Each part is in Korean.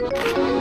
Música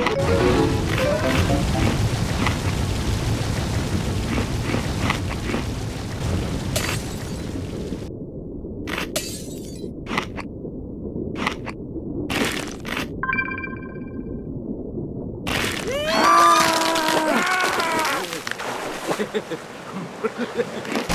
Ha ha ha.